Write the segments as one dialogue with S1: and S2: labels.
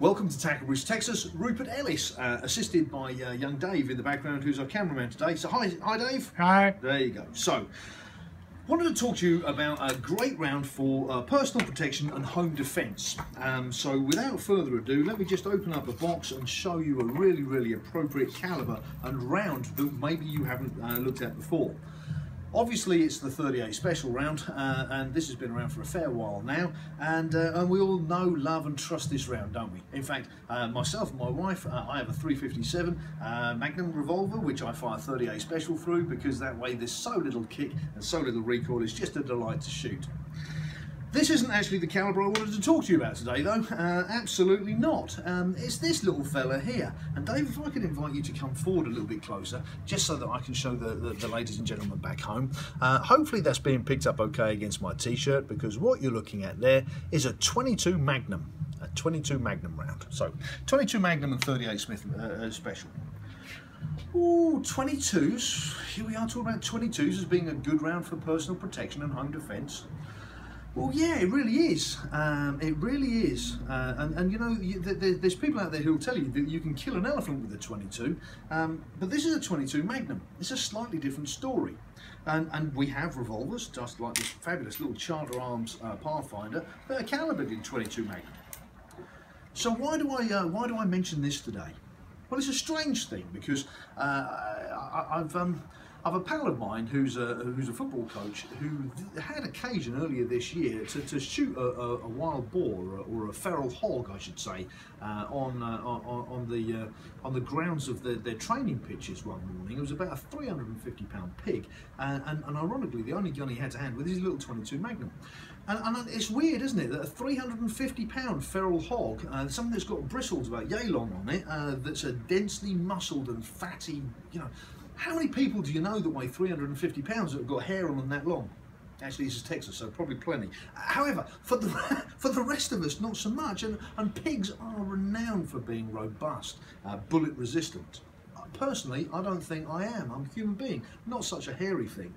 S1: Welcome to Tackle Texas. Rupert Ellis, uh, assisted by uh, young Dave in the background, who's our cameraman today. So hi, hi Dave.
S2: Hi.
S1: There you go. So, wanted to talk to you about a great round for uh, personal protection and home defence. Um, so without further ado, let me just open up a box and show you a really, really appropriate calibre and round that maybe you haven't uh, looked at before. Obviously it's the 38 special round uh, and this has been around for a fair while now and, uh, and we all know, love and trust this round, don't we? In fact, uh, myself and my wife, uh, I have a 357 uh, Magnum revolver which I fire 38 special through because that way there's so little kick and so little recoil, it's just a delight to shoot. This isn't actually the calibre I wanted to talk to you about today though, uh, absolutely not. Um, it's this little fella here. And Dave, if I could invite you to come forward a little bit closer, just so that I can show the, the, the ladies and gentlemen back home. Uh, hopefully that's being picked up okay against my t-shirt because what you're looking at there is a 22 Magnum, a 22 Magnum round. So 22 Magnum and 38 Smith uh, special. Ooh, 22s. Here we are talking about 22s as being a good round for personal protection and home defence. Well, yeah, it really is. Um, it really is. Uh, and, and you know, you, there's people out there who will tell you that you can kill an elephant with a 22, um, but this is a 22 Magnum. It's a slightly different story. And, and we have revolvers, just like this fabulous little Charter Arms uh, Pathfinder, that are calibered in 22 Magnum. So why do I uh, why do I mention this today? Well, it's a strange thing because uh, I, have um, I've a pal of mine who's a who's a football coach who had occasion earlier this year to, to shoot a, a, a wild boar or a, feral hog, I should say, uh, on, uh, on, on the uh, on the grounds of the, their training pitches one morning. It was about a 350 pound pig, and, and, and ironically, the only gun he had to hand was his little 22 Magnum. And, and, it's weird, isn't it, that a 350 pound feral hog, uh, something that's got bristles about yay long on it, uh, that's a densely muscled and fatty, you know, how many people do you know that weigh 350 pounds that have got hair on them that long? Actually, this is Texas, so probably plenty. However, for the for the rest of us, not so much. And, and pigs are renowned for being robust, uh, bullet resistant. Personally, I don't think I am. I'm a human being, not such a hairy thing.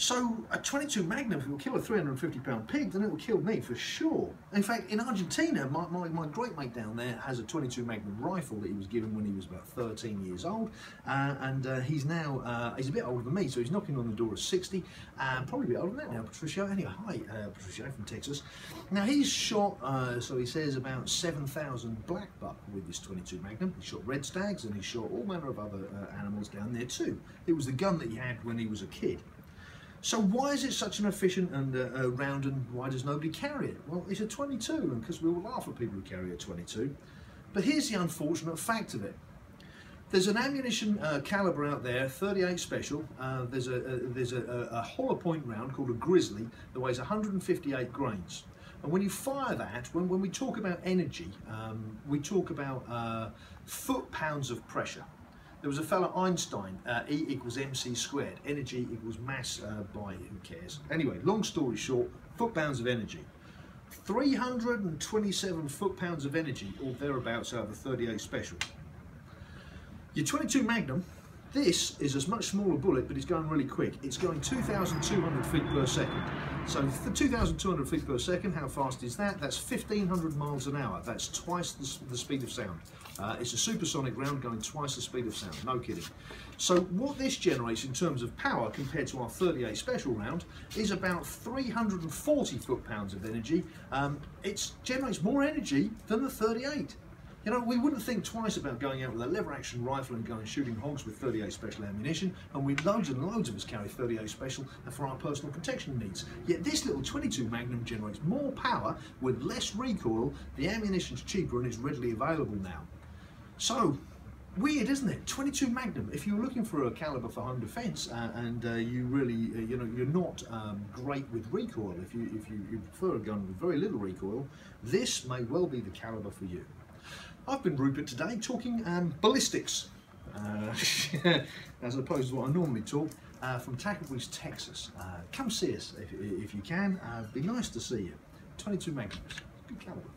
S1: So a 22 Magnum, will kill a 350 pound pig, then it will kill me for sure. In fact, in Argentina, my, my, my, great mate down there has a 22 Magnum rifle that he was given when he was about 13 years old. Uh, and uh, he's now, uh, he's a bit older than me, so he's knocking on the door of 60. Uh, probably a bit older than that now, Patricio. Anyway, hi, uh, Patricio from Texas. Now he's shot, uh, so he says, about 7,000 black buck with this 22 Magnum. He shot red stags and he shot all manner of other animals down there too. It was the gun that he had when he was a kid. So why is it such an efficient and uh, uh, round and why does nobody carry it? Well, it's a 22 and because we all laugh at people who carry a 22. But here's the unfortunate fact of it. There's an ammunition uh, caliber out there, 38 special. Uh, there's a, a there's a, a, hollow point round called a Grizzly that weighs 158 grains. And when you fire that, when, when we talk about energy, um, we talk about uh, foot pounds of pressure. There was a fellow Einstein, uh, E equals mc squared, energy equals mass uh, by, who cares. Anyway, long story short, foot-pounds of energy. 327 foot-pounds of energy, or thereabouts out of the 38 special. Your 22 Magnum, this is a much smaller bullet, but it's going really quick. It's going 2,200 feet per second. So for 2,200 feet per second, how fast is that? That's 1,500 miles an hour. That's twice the, the speed of sound. Uh, it's a supersonic round going twice the speed of sound, no kidding. So what this generates in terms of power compared to our 38 special round is about 340 foot-pounds of energy. Um, it generates more energy than the 38. You know, we wouldn't think twice about going out with a lever action rifle and going shooting hogs with 38 special ammunition, and we loads and loads of us carry 38 special for our personal protection needs. Yet this little 22 Magnum generates more power with less recoil, the ammunition's cheaper and is readily available now. So, weird, isn't it? 22 Magnum. If you're looking for a caliber for home defence uh, and uh, you really, uh, you know, you're not um, great with recoil, if you if you, you, prefer a gun with very little recoil, this may well be the caliber for you. I've been Rupert today talking um, ballistics, uh, as opposed to what I normally talk. Uh, from Tackle Texas. Uh, come see us if, if you can. it'd be nice to see you. 22 Magnums, good caliber.